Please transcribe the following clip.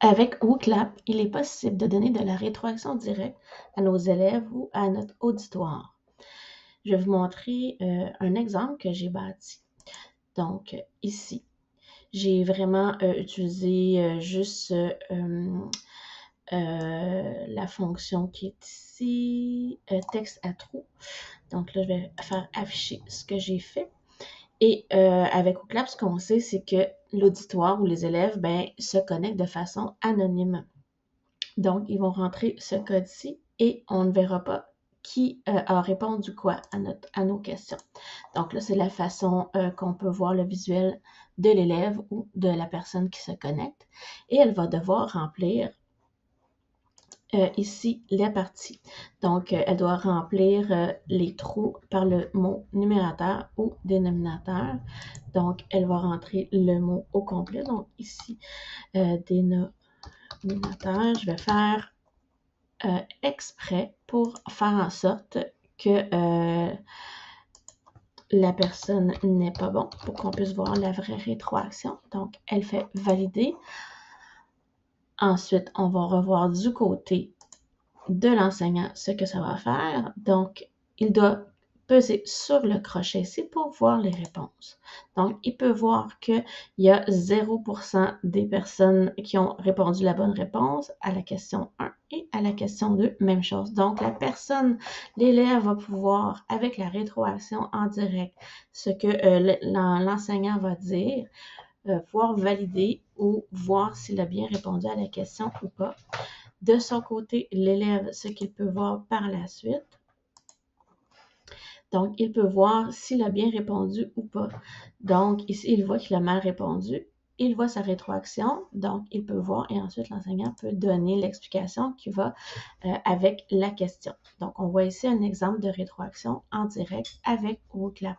Avec WooClap, il est possible de donner de la rétroaction directe à nos élèves ou à notre auditoire. Je vais vous montrer euh, un exemple que j'ai bâti. Donc, ici, j'ai vraiment euh, utilisé euh, juste la fonction qui est ici, texte à trous. Donc là, je vais faire afficher ce que j'ai fait. Et avec WooClap, ce qu'on sait, c'est que l'auditoire ou les élèves ben, se connectent de façon anonyme. Donc, ils vont rentrer ce code-ci et on ne verra pas qui euh, a répondu quoi à, notre, à nos questions. Donc là, c'est la façon euh, qu'on peut voir le visuel de l'élève ou de la personne qui se connecte. Et elle va devoir remplir euh, ici les parties. Donc, euh, elle doit remplir euh, les trous par le mot numérateur ou dénominateur. Donc, elle va rentrer le mot au complet. Donc, ici, dénominateur, je vais faire exprès pour faire en sorte que la personne n'est pas bon pour qu'on puisse voir la vraie rétroaction. Donc, elle fait valider. Ensuite, on va revoir du côté de l'enseignant ce que ça va faire. Donc, il doit peser sur le crochet ici pour voir les réponses. Donc, il peut voir qu'il y a 0% des personnes qui ont répondu la bonne réponse à la question 1 et à la question 2, même chose. Donc, la personne, l'élève va pouvoir, avec la rétroaction en direct, ce que euh, l'enseignant va dire, euh, pouvoir valider ou voir s'il a bien répondu à la question ou pas. De son côté, l'élève, ce qu'il peut voir par la suite. Donc, il peut voir s'il a bien répondu ou pas. Donc, ici, il voit qu'il a mal répondu. Il voit sa rétroaction, donc il peut voir et ensuite l'enseignant peut donner l'explication qui va euh, avec la question. Donc, on voit ici un exemple de rétroaction en direct avec WooClap.